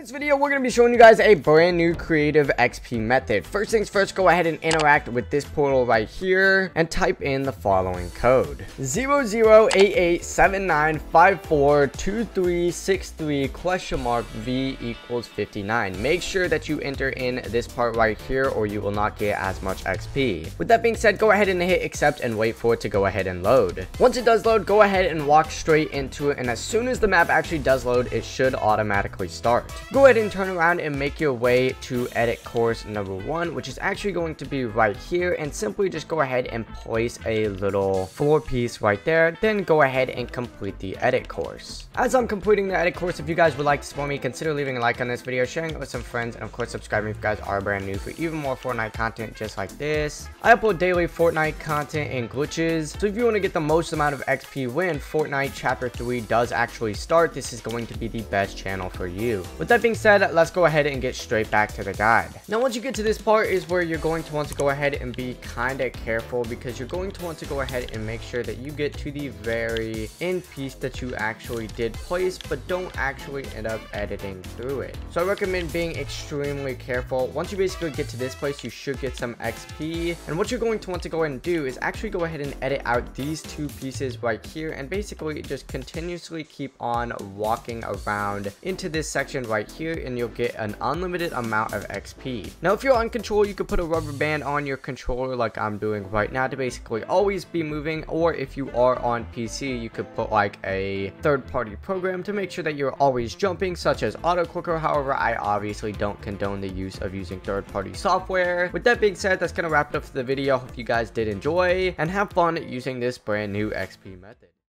This video, we're going to be showing you guys a brand new creative XP method. First things first, go ahead and interact with this portal right here and type in the following code. 008879542363 question mark V equals 59. Make sure that you enter in this part right here or you will not get as much XP. With that being said, go ahead and hit accept and wait for it to go ahead and load. Once it does load, go ahead and walk straight into it and as soon as the map actually does load, it should automatically start go ahead and turn around and make your way to edit course number one, which is actually going to be right here. And simply just go ahead and place a little floor piece right there. Then go ahead and complete the edit course. As I'm completing the edit course, if you guys would like to support me, consider leaving a like on this video, sharing it with some friends, and of course subscribing if you guys are brand new for even more Fortnite content just like this. I upload daily Fortnite content and glitches. So if you want to get the most amount of XP when Fortnite Chapter 3 does actually start, this is going to be the best channel for you. With that being said, let's go ahead and get straight back to the guide. Now, once you get to this part is where you're going to want to go ahead and be kind of careful because you're going to want to go ahead and make sure that you get to the very end piece that you actually did place, but don't actually end up editing through it. So I recommend being extremely careful. Once you basically get to this place, you should get some XP. And what you're going to want to go ahead and do is actually go ahead and edit out these two pieces right here and basically just continuously keep on walking around into this section right here and you'll get an unlimited amount of XP. Now, if you're on control, you could put a rubber band on your controller like I'm doing right now to basically always be moving, or if you are on PC, you could put like a third-party program to make sure that you're always jumping, such as Auto Clicker. However, I obviously don't condone the use of using third-party software. With that being said, that's to wrap it up for the video. Hope you guys did enjoy and have fun using this brand new XP method.